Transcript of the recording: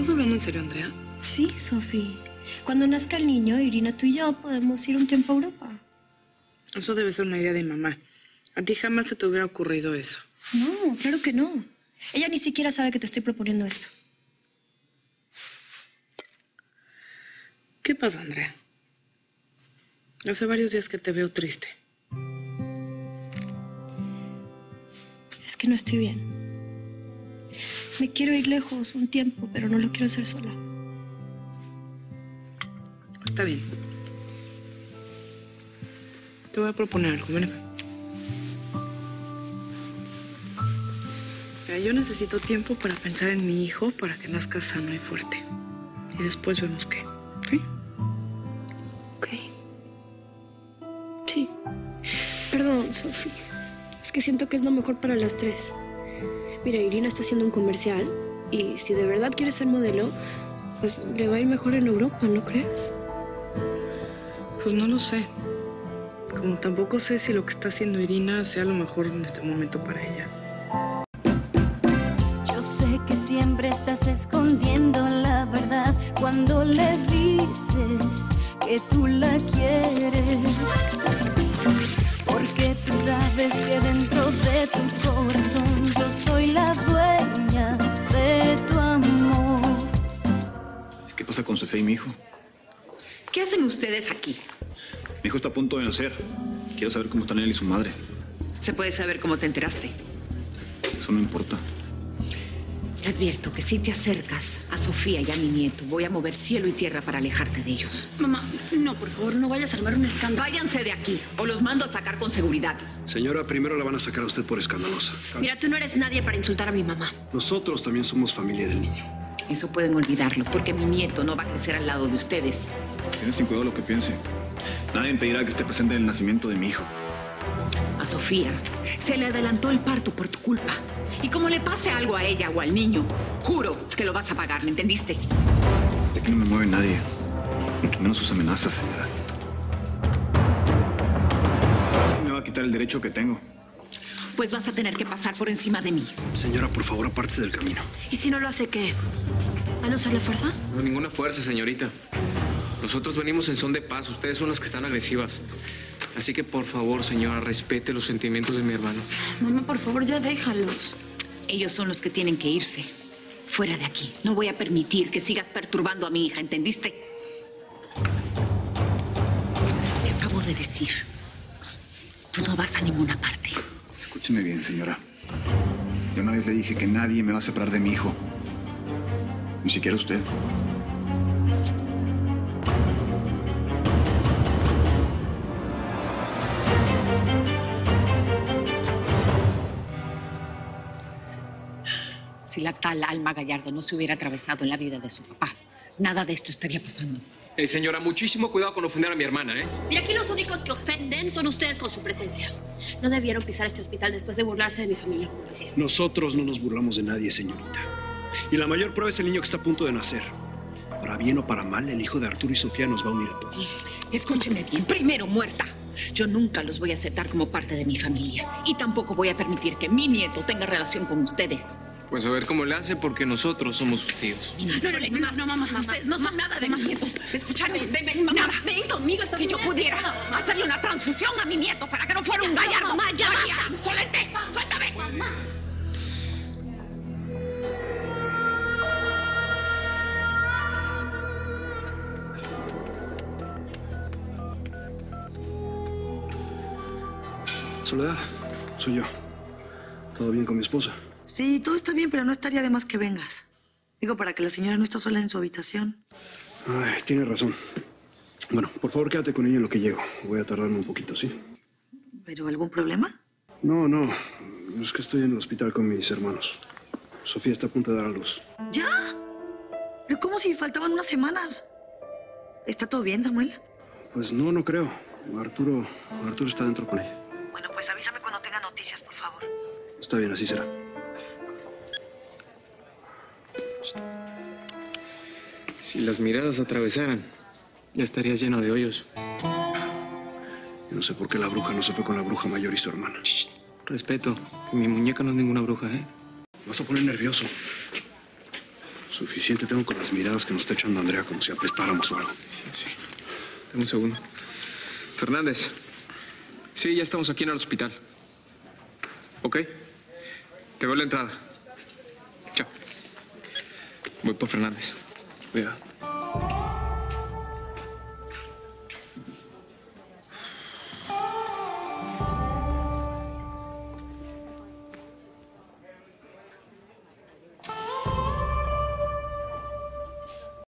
¿Estás hablando en serio, Andrea? Sí, Sofi. Cuando nazca el niño, Irina, tú y yo podemos ir un tiempo a Europa. Eso debe ser una idea de mamá. A ti jamás se te hubiera ocurrido eso. No, claro que no. Ella ni siquiera sabe que te estoy proponiendo esto. ¿Qué pasa, Andrea? Hace varios días que te veo triste. Es que no estoy bien. Me quiero ir lejos un tiempo, pero no lo quiero hacer sola. Está bien. Te voy a proponer algo, ven acá. Mira, yo necesito tiempo para pensar en mi hijo para que nazca sano y fuerte. Y después vemos qué. ¿Ok? Ok. Sí. Perdón, Sofi. Es que siento que es lo mejor para las tres. Mira, Irina está haciendo un comercial y si de verdad quiere ser modelo, pues le va a ir mejor en Europa, ¿no crees? Pues no lo sé. Como tampoco sé si lo que está haciendo Irina sea lo mejor en este momento para ella. Yo sé que siempre estás escondiendo la verdad cuando le dices que tú la quieres. Porque tú sabes que dentro de tu ¿Qué pasa con Sofía y mi hijo? ¿Qué hacen ustedes aquí? Mi hijo está a punto de nacer. Quiero saber cómo están él y su madre. Se puede saber cómo te enteraste. Eso no importa. Te advierto que si te acercas a Sofía y a mi nieto, voy a mover cielo y tierra para alejarte de ellos. Mamá, no, por favor, no vayas a armar un escándalo. Váyanse de aquí o los mando a sacar con seguridad. Señora, primero la van a sacar a usted por escandalosa. Mira, tú no eres nadie para insultar a mi mamá. Nosotros también somos familia del niño. Eso pueden olvidarlo, porque mi nieto no va a crecer al lado de ustedes. Tienes sin cuidado lo que piense. Nadie impedirá que esté presente en el nacimiento de mi hijo. A Sofía se le adelantó el parto por tu culpa. Y como le pase algo a ella o al niño, juro que lo vas a pagar, ¿me entendiste? De aquí no me mueve nadie. Mucho menos sus amenazas, señora. Me va a quitar el derecho que tengo. Pues vas a tener que pasar por encima de mí. Señora, por favor, apártese del camino. ¿Y si no lo hace qué? ¿Van a usar la fuerza? No, ninguna fuerza, señorita. Nosotros venimos en son de paz. Ustedes son las que están agresivas. Así que, por favor, señora, respete los sentimientos de mi hermano. Mamá, por favor, ya déjalos. Ellos son los que tienen que irse. Fuera de aquí. No voy a permitir que sigas perturbando a mi hija, ¿entendiste? Te acabo de decir. Tú no vas a ninguna parte. Escúcheme bien, señora. Yo una vez le dije que nadie me va a separar de mi hijo. Ni siquiera usted. Si la tal Alma Gallardo no se hubiera atravesado en la vida de su papá, nada de esto estaría pasando. Eh, señora, muchísimo cuidado con ofender a mi hermana, ¿eh? Y aquí los únicos que ofenden son ustedes con su presencia. No debieron pisar este hospital después de burlarse de mi familia como lo hicieron. Nosotros no nos burlamos de nadie, señorita. Y la mayor prueba es el niño que está a punto de nacer. Para bien o para mal, el hijo de Arturo y Sofía nos va a unir a todos. Escúcheme bien, primero muerta. Yo nunca los voy a aceptar como parte de mi familia. Y tampoco voy a permitir que mi nieto tenga relación con ustedes. Pues a ver cómo le hace, porque nosotros somos sus tíos. No, no, no, mamá, Ustedes no son nada de mi nieto. Escuchadme, ven, ven, Mamá, nada. ven conmigo, Si yo pudiera hacerle una transfusión a mi nieto para que no fuera un gallardo. mamá, ya. ¡Suéltate! ¡Suéltame! Soledad, soy yo. ¿Todo bien con mi esposa? Sí, todo está bien, pero no estaría de más que vengas. Digo, para que la señora no esté sola en su habitación. Ay, tiene razón. Bueno, por favor, quédate con ella en lo que llego. Voy a tardarme un poquito, ¿sí? ¿Pero algún problema? No, no. Es que estoy en el hospital con mis hermanos. Sofía está a punto de dar a luz. ¿Ya? ¿Pero cómo si faltaban unas semanas? ¿Está todo bien, Samuel? Pues no, no creo. Arturo, Arturo está dentro con ella. Bueno, pues avísame cuando tenga noticias, por favor. Está bien, así será. Si las miradas atravesaran, ya estarías lleno de hoyos. Yo no sé por qué la bruja no se fue con la bruja mayor y su hermana. Respeto, que mi muñeca no es ninguna bruja, ¿eh? Me vas a poner nervioso. Suficiente tengo con las miradas que nos está echando Andrea como si apestáramos o algo. Sí, sí. Dame un segundo. Fernández. Sí, ya estamos aquí en el hospital. ¿Ok? Te veo la entrada. Voy por Fernández. Cuidado.